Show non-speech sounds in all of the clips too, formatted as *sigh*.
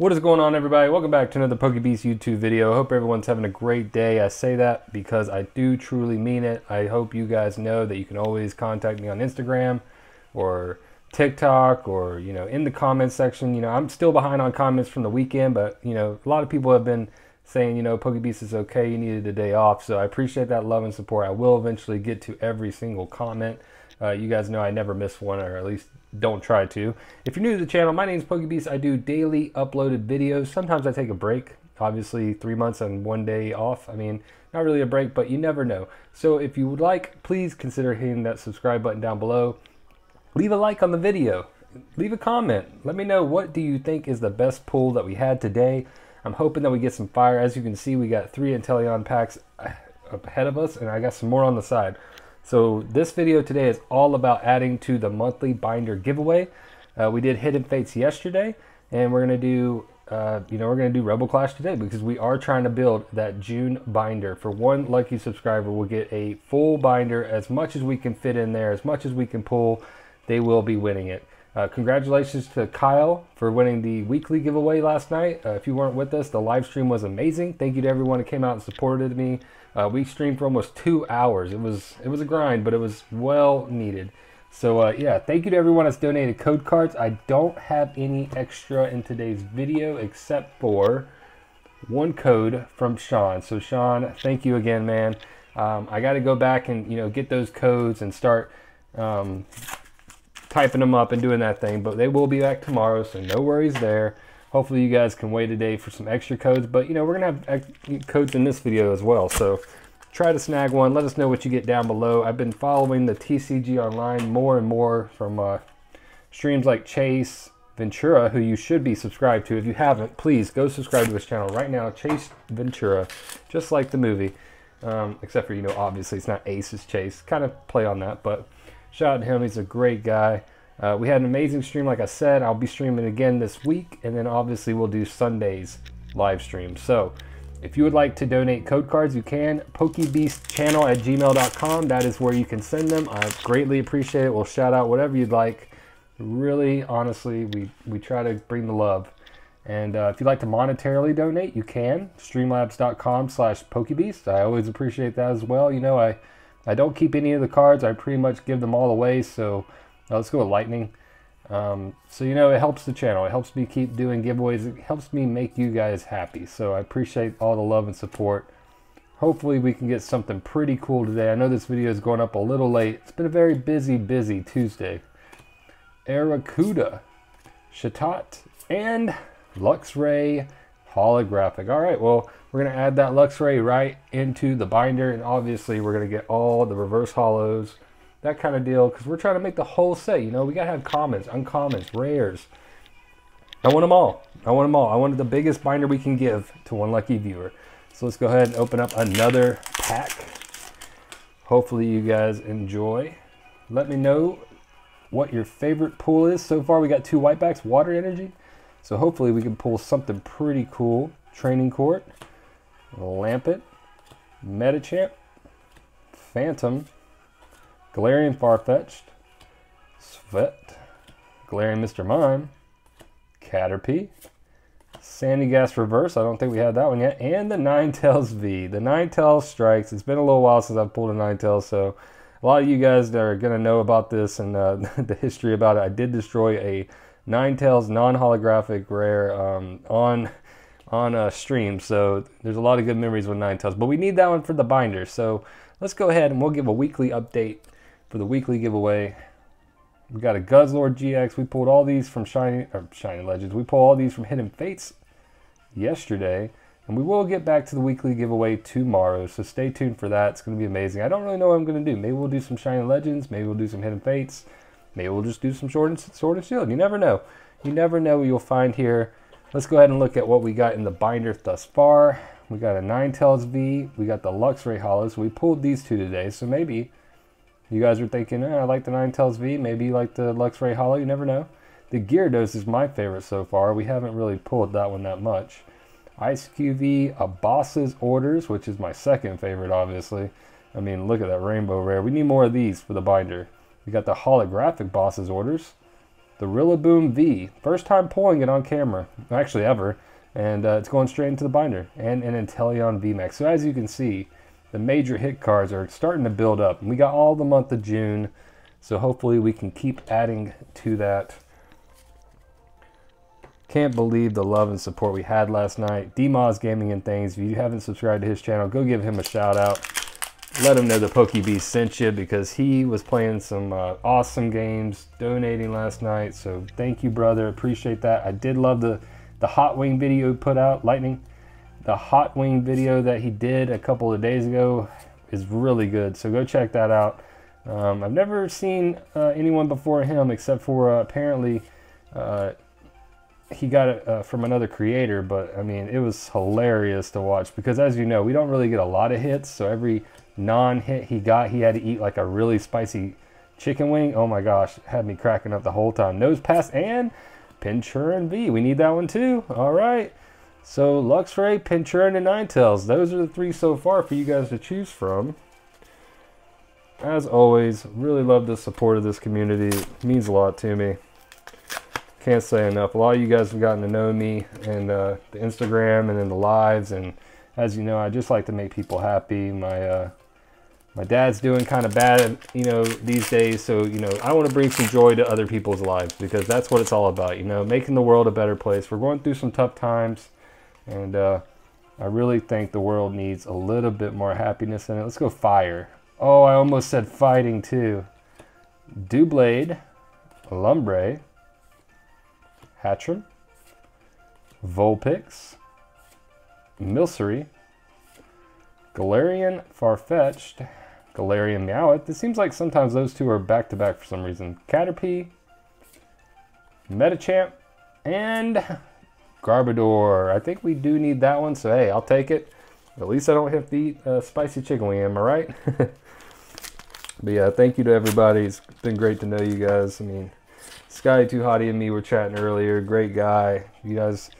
What is going on everybody? Welcome back to another PokeBeast YouTube video. I hope everyone's having a great day. I say that because I do truly mean it. I hope you guys know that you can always contact me on Instagram or TikTok or, you know, in the comments section. You know, I'm still behind on comments from the weekend, but, you know, a lot of people have been saying, you know, PokeBeast is okay, you needed a day off. So I appreciate that love and support. I will eventually get to every single comment. Uh, you guys know I never miss one, or at least don't try to. If you're new to the channel, my name is PokeBeast. I do daily uploaded videos. Sometimes I take a break. Obviously, three months and one day off. I mean, not really a break, but you never know. So if you would like, please consider hitting that subscribe button down below. Leave a like on the video. Leave a comment. Let me know what do you think is the best pull that we had today. I'm hoping that we get some fire. As you can see, we got three Inteleon packs ahead of us, and I got some more on the side. So this video today is all about adding to the monthly binder giveaway. Uh, we did Hidden Fates yesterday, and we're gonna do, uh, you know, we're gonna do Rebel Clash today because we are trying to build that June binder. For one lucky subscriber, we'll get a full binder as much as we can fit in there, as much as we can pull. They will be winning it. Uh, congratulations to Kyle for winning the weekly giveaway last night. Uh, if you weren't with us, the live stream was amazing. Thank you to everyone who came out and supported me. Uh, we streamed for almost two hours. It was it was a grind, but it was well needed. So uh, yeah, thank you to everyone that's donated code cards. I don't have any extra in today's video except for one code from Sean. So Sean, thank you again, man. Um, I got to go back and you know get those codes and start um, typing them up and doing that thing. But they will be back tomorrow, so no worries there. Hopefully you guys can wait a day for some extra codes. But you know, we're gonna have codes in this video as well. So try to snag one. Let us know what you get down below. I've been following the TCG online more and more from uh, streams like Chase Ventura, who you should be subscribed to. If you haven't, please go subscribe to his channel right now. Chase Ventura, just like the movie. Um, except for, you know, obviously it's not Ace's Chase. Kind of play on that, but Shout out to him. He's a great guy. Uh, we had an amazing stream, like I said. I'll be streaming again this week, and then obviously we'll do Sundays live stream. So if you would like to donate code cards, you can. PokeBeastChannel at gmail.com. That is where you can send them. I greatly appreciate it. We'll shout out whatever you'd like. Really, honestly, we, we try to bring the love. And uh, if you'd like to monetarily donate, you can. Streamlabs.com slash PokeBeast. I always appreciate that as well. You know, I I don't keep any of the cards. I pretty much give them all away. So let's go with Lightning. Um, so, you know, it helps the channel. It helps me keep doing giveaways. It helps me make you guys happy. So I appreciate all the love and support. Hopefully we can get something pretty cool today. I know this video is going up a little late. It's been a very busy, busy Tuesday. Arrokuda, Chatot, and Luxray holographic. All right, well, we're to add that Luxray right into the binder, and obviously we're to get all the reverse hollows, that kind of deal, because we're trying to make the whole set. You know, we got to have commons, uncommons, rares. I want them all. I want them all. I wanted the biggest binder we can give to one lucky viewer. So let's go ahead and open up another pack. Hopefully you guys enjoy. Let me know what your favorite pool is. So far we got two whitebacks, water energy. So hopefully we can pull something pretty cool. Training Court, Lampent, Medicham, Phantump, Galarian Farfetch'd, Skwovet, Galarian Mr. Mime, Caterpie, Sandygast Reverse, I don't think we had that one yet, and the Ninetales V. The Nine Ninetales strikes. It's been a little while since I've pulled a Nine Ninetales, so a lot of you guys are going to know about this and uh, *laughs* the history about it. I did destroy a Ninetales non-holographic rare um, on on a stream. So there's a lot of good memories with Ninetales, but we need that one for the binder. So let's go ahead and we'll give a weekly update for the weekly giveaway. We got a Guzzlord GX. We pulled all these from Shiny or Shiny Legends. We pulled all these from Hidden Fates yesterday. And we will get back to the weekly giveaway tomorrow, so stay tuned for that. It's going to be amazing. I don't really know what I'm going to do. Maybe we'll do some Shiny Legends. Maybe we'll do some Hidden Fates. Maybe we'll just do some Sword and, Sword and Shield. You never know. You never know what you'll find here. Let's go ahead and look at what we got in the binder thus far. We got a Nine Ninetales V. We got the Luxray Hollows. We pulled these two today, so maybe you guys are thinking, eh, I like the Nine Ninetales V. Maybe you like the Luxray Hollow. You never know. The Gyarados is my favorite so far. We haven't really pulled that one that much. Eiscue V, a Boss's Orders, which is my second favorite, obviously. I mean, look at that rainbow rare. We need more of these for the binder. We got the holographic Boss's Orders. the Rillaboom V. First time pulling it on camera, actually ever. And uh, it's going straight into the binder. And an Inteleon VMAX. So as you can see, the major hit cards are starting to build up. We got all the month of June. So hopefully we can keep adding to that. Can't believe the love and support we had last night. DMoz Gaming and Things. If you haven't subscribed to his channel, go give him a shout out. Let him know the PokeBeast sent you because he was playing some uh, awesome games, donating last night. So thank you, brother. Appreciate that. I did love the, the Hot Wing video put out, Lightning. The Hot Wing video that he did a couple of days ago is really good. So go check that out. Um, I've never seen uh, anyone before him except for uh, apparently uh, he got it uh, from another creator, but I mean, it was hilarious to watch because as you know, we don't really get a lot of hits. So every non-hit he got, he had to eat like a really spicy chicken wing. Oh my gosh, had me cracking up the whole time. Nosepass and Pincurchin V. We need that one too. All right. So Luxray, Pincurchin, and Ninetales. Those are the three so far for you guys to choose from as always, really love the support of this community. It means a lot to me. Can't say enough. A lot of you guys have gotten to know me and uh, the Instagram and then the lives. And as you know, I just like to make people happy. My uh, my dad's doing kind of bad, you know, these days. So you know, I want to bring some joy to other people's lives because that's what it's all about. You know, making the world a better place. We're going through some tough times, and uh, I really think the world needs a little bit more happiness in it. Let's go fire. Oh, I almost said fighting too. Doublade, Lumbre, Hatcham, Vulpix, Milcery, Galarian Farfetch'd, Galarian Meowth. It seems like sometimes those two are back to back for some reason. Caterpie, Metachamp, and Garbodor. I think we do need that one, so hey, I'll take it. At least I don't have to eat uh, spicy chicken wing, am I right? *laughs* But yeah, thank you to everybody. It's been great to know you guys. I mean, Sky Too Hottie and me were chatting earlier. Great guy. You guys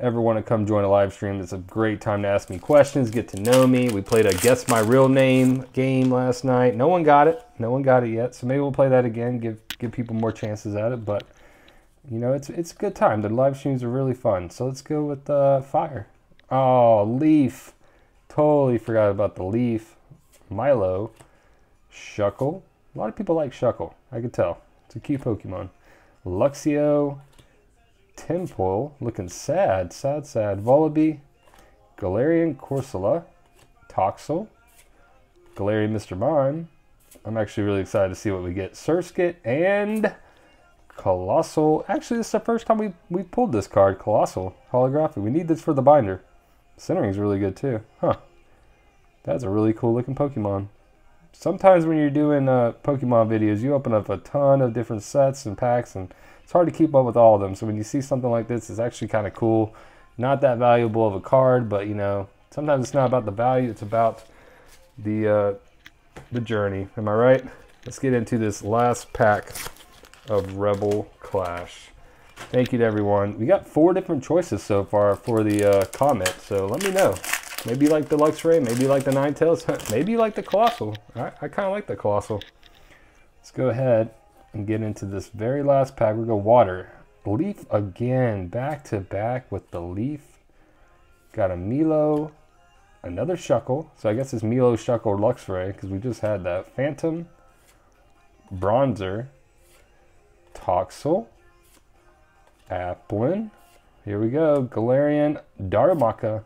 ever want to come join a live stream, it's a great time to ask me questions, get to know me. We played a Guess My Real Name game last night. No one got it. No one got it yet. So maybe we'll play that again, give give people more chances at it. But, you know, it's, it's a good time. The live streams are really fun. So let's go with uh, Fire. Oh, Leaf. Totally forgot about the Leaf. Milo. Shuckle. A lot of people like Shuckle. I could tell. It's a cute Pokemon. Luxio. Tympole. Looking sad. Sad, sad. Vullaby. Galarian Corsola. Toxel. Galarian Mr. Mime. I'm actually really excited to see what we get. Surskit and Coalossal. Actually, this is the first time we we pulled this card, Coalossal, Holographic. We need this for the binder. Centering is really good too. Huh. That's a really cool looking Pokemon sometimes when you're doing uh, Pokemon videos, you open up a ton of different sets and packs, and it's hard to keep up with all of them. So when you see something like this, it's actually kind of cool. Not that valuable of a card, but you know, sometimes it's not about the value; it's about the uh, the journey. Am I right? Let's get into this last pack of Rebel Clash. Thank you to everyone. We got four different choices so far for the uh, comment, so let me know. Maybe you like the Luxray, maybe you like the Ninetales, *laughs* maybe you like the Coalossal. I, I kind of like the Coalossal. Let's go ahead and get into this very last pack. We go water. Leaf again, back to back with the Leaf. Got a Milo, another Shuckle. So I guess it's Milo, Shuckle, Luxray because we just had that. Phantump, Bronzor, Toxel, Applin. Here we go. Galarian, Darumaka,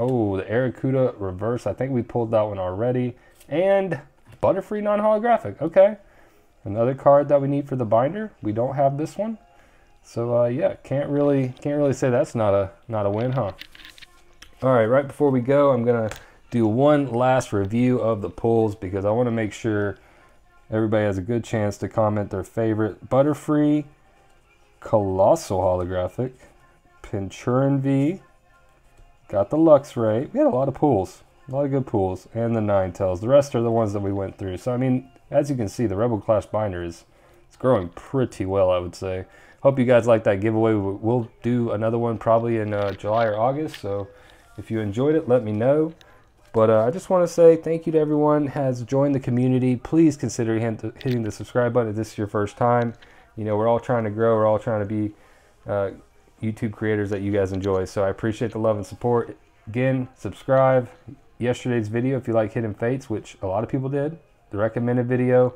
Oh, the Arrokuda reverse. I think we pulled that one already. And Butterfree non-holographic. Okay. Another card that we need for the binder. We don't have this one. So uh, yeah, can't really can't really say that's not a not a win, huh? All right, right before we go, I'm gonna do one last review of the pulls because I want to make sure everybody has a good chance to comment their favorite Butterfree, Coalossal holographic, Pincurchin V, Got the lux Luxray. We had a lot of pools. A lot of good pools. And the Ninetales. The rest are the ones that we went through. So, I mean, as you can see, the Rebel Clash binder is it's growing pretty well, I would say. Hope you guys like that giveaway. We'll do another one probably in uh, July or August, so if you enjoyed it, let me know. But uh, I just want to say thank you to everyone has joined the community. Please consider hitting the subscribe button if this is your first time. You know, we're all trying to grow. We're all trying to be uh, YouTube creators that you guys enjoy. So I appreciate the love and support. Again, subscribe. Yesterday's video, if you like Hidden Fates, which a lot of people did, the recommended video.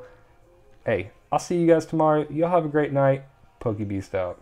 Hey, I'll see you guys tomorrow. Y'all have a great night. Pokebeast out.